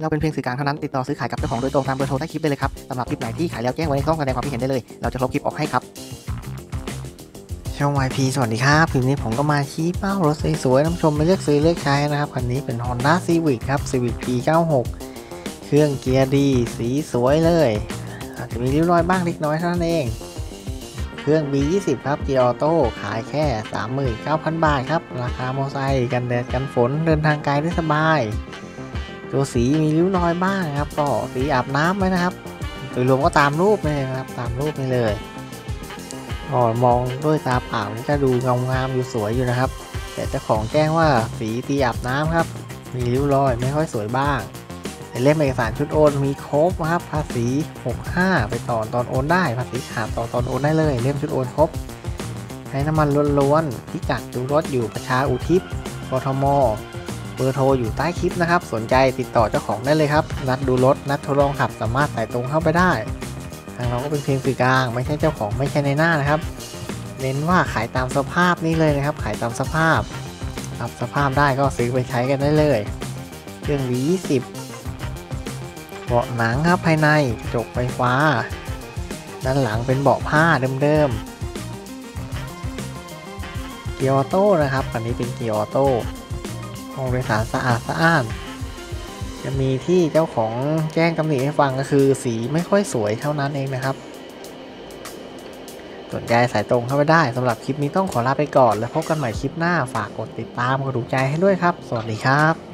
เราเป็นเพียงสื่อกลางเท่านั้น ติดต่อซื้อขายกับเจ้าของโดยตรงตามเบอร์โทรใต้คลิปได้เลยครับสำหรับคลิปไหนที่ขายแล้วแจ้งไว้ในช่องแสดงความคิดเห็นได้เลย เราจะลบคลิปออกให้ครับช่อง YP สวัสดีครับคลิปนี้ผมก็มาชี้เป้ารถสวยๆน้ำชมม่เลือกซื้อเลือกใช้นะครับคันนี้เป็น Honda Civic ครับ Civic P96 เครื่องเกียร์ดี สีสวยเลย อาจจะมีริ้วรอยบ้างเล็กน้อยเท่านั้นเอง เครื่อง B20 ครับเกียร์ออโต้ขายแค่ 39,000 บาทครับ ราคามอไซค์กันแดดกันฝนเดินทางไกลได้สบาย ตัวสีมีริ้วรอยบ้างครับ ก็สีอาบน้ำไว้นะครับ โดยรวมก็ตามรูปเลยนะครับ ตามรูปนี่เลยก็มองด้วยตาเปล่านี่ก็ดูงางามอยู่สวยอยู่นะครับ แต่เจ้าของแจ้งว่าสีตีอาบน้ำครับ มีริ้วรอยไม่ค่อยสวยบ้างในเล่มเอกสารชุดโอนมีครบนะครับ ภาษี 65 ไปต่อตอนโอนได้ ภาษีขาดต่อตอนโอนได้เลย เล่มชุดโอนครบใช้น้ำมันล้วนๆพิกัดดูรถอยู่ประชาอุทิศกทม เบอร์โทรอยู่ใต้คลิปนะครับ สนใจติดต่อเจ้าของได้เลยครับ นัดดูรถ นัดทดลองขับสามารถสายตรงเข้าไปได้ ทางเราก็เป็นเพียงสื่อกลาง ไม่ใช่เจ้าของไม่ใช่ในหน้านะครับ เน้นว่าขายตามสภาพนี่เลยนะครับ ขายตามสภาพปรับสภาพได้ก็ซื้อไปใช้กันได้เลย เครื่อง V20 เบาะหนังครับภายในจกไฟฟ้า ด้านหลังเป็นเบาะผ้าเดิมๆเกียร์ออโต้นะครับ อันนี้เป็นเกียร์ออโต้ ห้องโดยสารสะอาดสะอ้าน จะมีที่เจ้าของแจ้งตำหนิให้ฟังก็คือ สีไม่ค่อยสวยเท่านั้นเองนะครับ สนใจสายตรงเข้าไปได้สำหรับคลิปนี้ต้องขอลาไปก่อน แล้วพบกันใหม่คลิปหน้าฝากกดติดตามกดถูกใจให้ด้วยครับ สวัสดีครับ